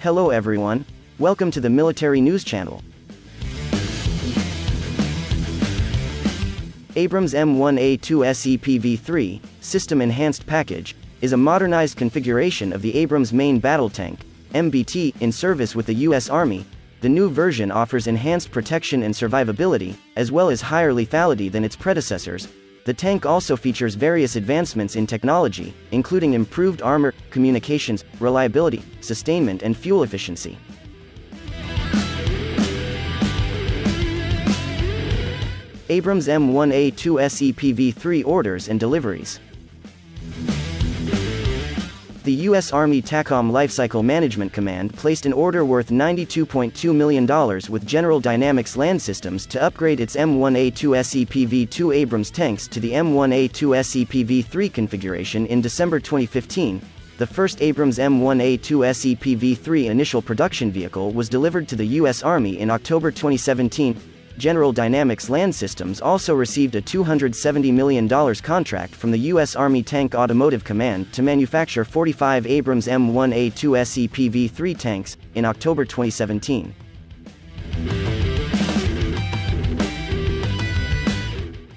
Hello everyone. Welcome to the Military News Channel. Abrams M1A2 SEPV3 System Enhanced Package is a modernized configuration of the Abrams main battle tank, MBT, in service with the U.S. Army. The new version offers enhanced protection and survivability, as well as higher lethality than its predecessors, the tank also features various advancements in technology, including improved armor, communications, reliability, sustainment and fuel efficiency. Abrams M1A2 SEPV3 orders and deliveries the U.S. Army TACOM Lifecycle Management Command placed an order worth $92.2 million with General Dynamics Land Systems to upgrade its M1A2 SEPV-2 Abrams tanks to the M1A2 SEPV-3 configuration in December 2015. The first Abrams M1A2 SEPV-3 initial production vehicle was delivered to the U.S. Army in October 2017, General Dynamics Land Systems also received a $270 million contract from the U.S. Army Tank Automotive Command to manufacture 45 Abrams M1A2 SEPV-3 tanks, in October 2017.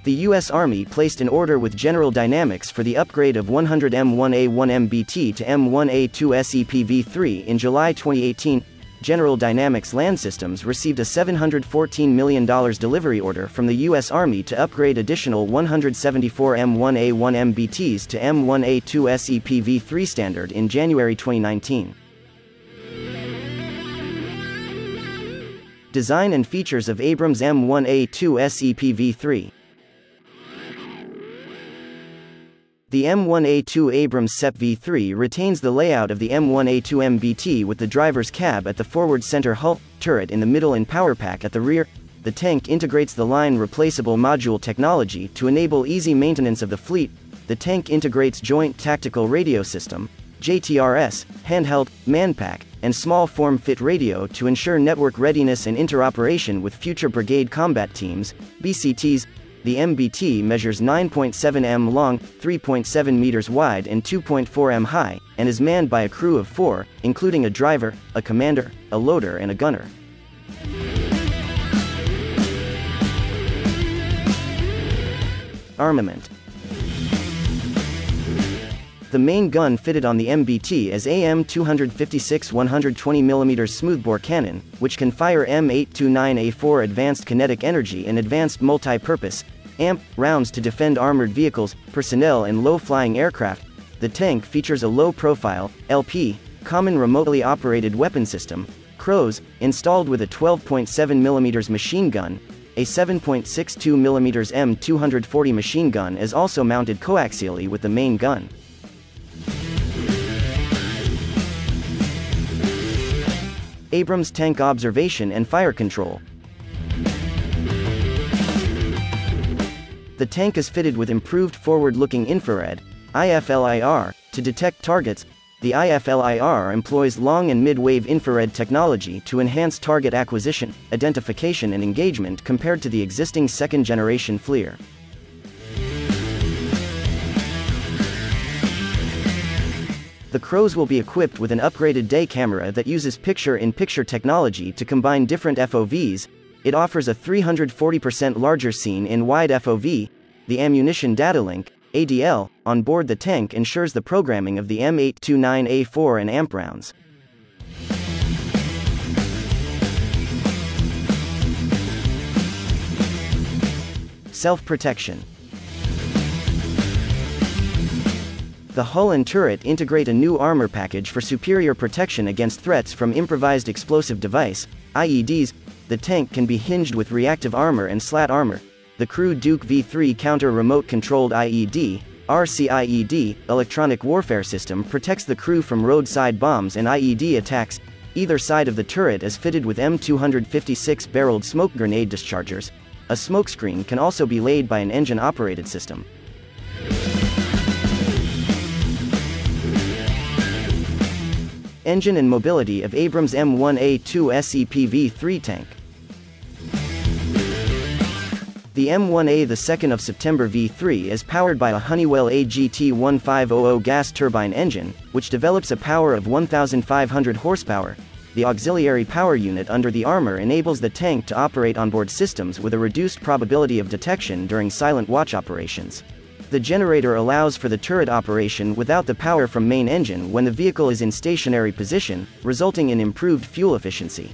The U.S. Army placed an order with General Dynamics for the upgrade of 100 M1A1MBT to M1A2 SEPV-3 in July 2018, General Dynamics Land Systems received a $714 million delivery order from the U.S. Army to upgrade additional 174 M1A1 MBTs to M1A2 SEPV3 standard in January 2019. Design and features of Abrams M1A2 SEPV3 The M1A2 Abrams SEP V3 retains the layout of the M1A2 MBT with the driver's cab at the forward center hull, turret in the middle and power pack at the rear. The tank integrates the line replaceable module technology to enable easy maintenance of the fleet. The tank integrates Joint Tactical Radio System, JTRS, handheld, manpack, and small form fit radio to ensure network readiness and interoperation with future brigade combat teams, BCTs, the MBT measures 9.7 m long, 3.7 meters wide and 2.4 m high, and is manned by a crew of four, including a driver, a commander, a loader and a gunner. Armament the main gun fitted on the MBT is AM256 120mm smoothbore cannon, which can fire M829A4 advanced kinetic energy and advanced multi-purpose AMP rounds to defend armored vehicles, personnel and low-flying aircraft. The tank features a low-profile LP common remotely operated weapon system, CROWS, installed with a 12.7mm machine gun, a 7.62mm M240 machine gun is also mounted coaxially with the main gun. Abrams Tank Observation and Fire Control. The tank is fitted with improved forward-looking infrared, IFLIR, to detect targets. The IFLIR employs long and mid-wave infrared technology to enhance target acquisition, identification and engagement compared to the existing second-generation FLIR. The CROWS will be equipped with an upgraded day camera that uses picture-in-picture technology to combine different FOVs. It offers a 340% larger scene in wide FOV. The ammunition data link, ADL, on board the tank ensures the programming of the M829A4 and AMP rounds. Self-protection The hull and turret integrate a new armor package for superior protection against threats from improvised explosive device, IEDs. The tank can be hinged with reactive armor and slat armor. The Crew Duke V3 counter remote controlled IED, RCIED, electronic warfare system protects the crew from roadside bombs and IED attacks. Either side of the turret is fitted with M256 barreled smoke grenade dischargers. A smokescreen can also be laid by an engine operated system. Engine and mobility of Abrams M1A2 SEPV-3 tank. The M1A the 2nd of September V3 is powered by a Honeywell AGT1500 gas turbine engine, which develops a power of 1,500 horsepower. the auxiliary power unit under the armor enables the tank to operate onboard systems with a reduced probability of detection during silent watch operations. The generator allows for the turret operation without the power from main engine when the vehicle is in stationary position, resulting in improved fuel efficiency.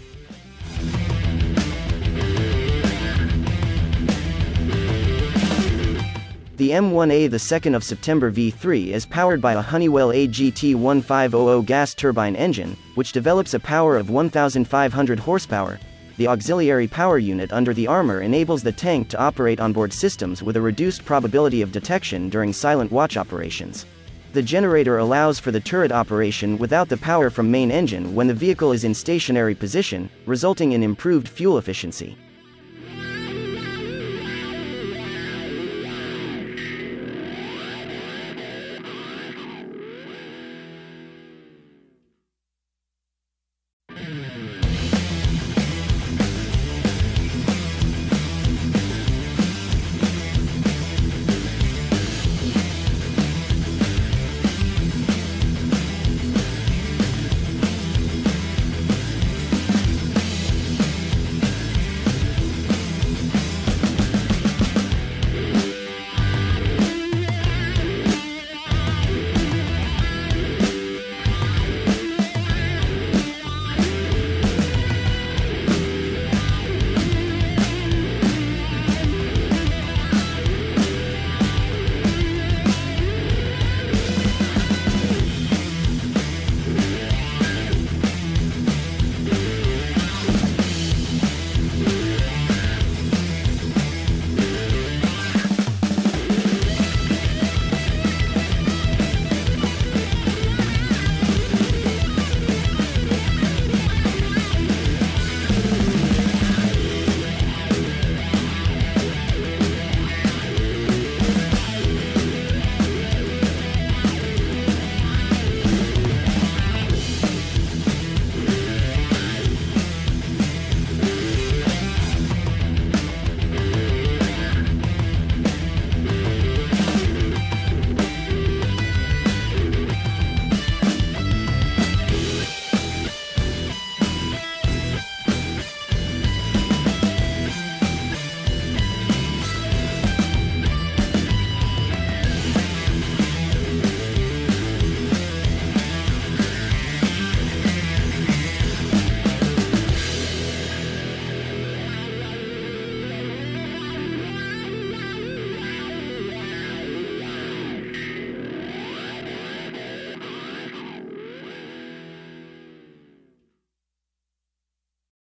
The M1A the 2nd of September V3 is powered by a Honeywell AGT1500 gas turbine engine, which develops a power of 1500 horsepower. The auxiliary power unit under the armor enables the tank to operate onboard systems with a reduced probability of detection during silent watch operations. The generator allows for the turret operation without the power from main engine when the vehicle is in stationary position, resulting in improved fuel efficiency.